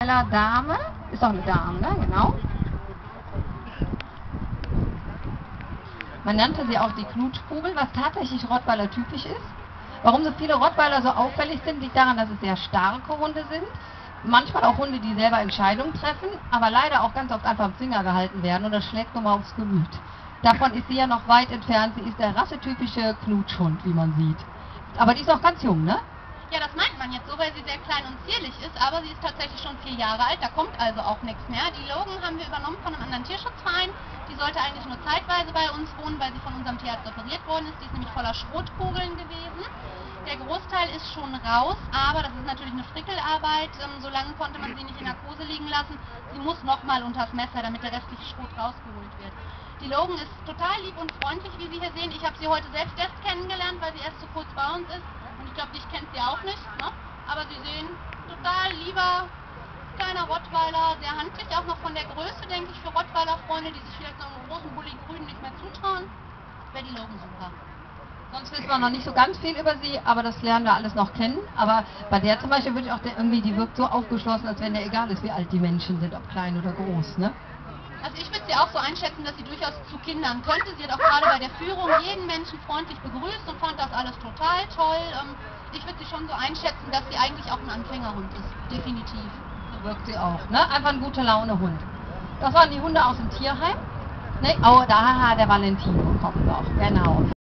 Rottweiler Dame. Ist doch eine Dame, ne? Genau. Man nannte sie auch die Knutschkugel, was tatsächlich Rottweiler typisch ist. Warum so viele Rottweiler so auffällig sind, liegt daran, dass es sehr starke Hunde sind. Manchmal auch Hunde, die selber Entscheidungen treffen, aber leider auch ganz oft einfach am Finger gehalten werden und das schlägt nur mal aufs Gemüt. Davon ist sie ja noch weit entfernt. Sie ist der rassetypische Knutschhund, wie man sieht. Aber die ist noch ganz jung, ne? Ja, das meint man jetzt so, weil sie sehr klein und zierlich ist, aber sie ist tatsächlich schon vier Jahre alt, da kommt also auch nichts mehr. Die Logan haben wir übernommen von einem anderen Tierschutzverein. Die sollte eigentlich nur zeitweise bei uns wohnen, weil sie von unserem Tierarzt operiert worden ist. Die ist nämlich voller Schrotkugeln gewesen. Der Großteil ist schon raus, aber das ist natürlich eine Frickelarbeit. Ähm, so lange konnte man sie nicht in Narkose liegen lassen. Sie muss nochmal unters Messer, damit der restliche Schrot rausgeholt wird. Die Logan ist total lieb und freundlich, wie Sie hier sehen. Ich habe sie heute selbst erst kennengelernt, weil sie erst zu kurz bei uns ist. Ich glaube, dich kennt sie auch nicht. Ne? Aber Sie sehen, total lieber kleiner Rottweiler, sehr handlich, auch noch von der Größe, denke ich, für Rottweiler-Freunde, die sich vielleicht noch einen großen, bulligen Grünen nicht mehr zutrauen, wäre die Logan super. Sonst wissen wir noch nicht so ganz viel über sie, aber das lernen wir alles noch kennen. Aber bei der zum Beispiel würde ich auch der, irgendwie, die wirkt so aufgeschlossen, als wenn der egal ist, wie alt die Menschen sind, ob klein oder groß, ne? Also ich würde sie auch so einschätzen, dass sie durchaus zu Kindern könnte. Sie hat auch gerade bei der Führung jeden Menschen freundlich begrüßt und fand das alles total toll. Ähm, ich würde sie schon so einschätzen, dass sie eigentlich auch ein Anfängerhund ist. Definitiv. So wirkt sie auch, ne? Einfach ein gute Laune Hund. Das waren die Hunde aus dem Tierheim. Ne? Oh, da, der Valentino kommt noch, genau.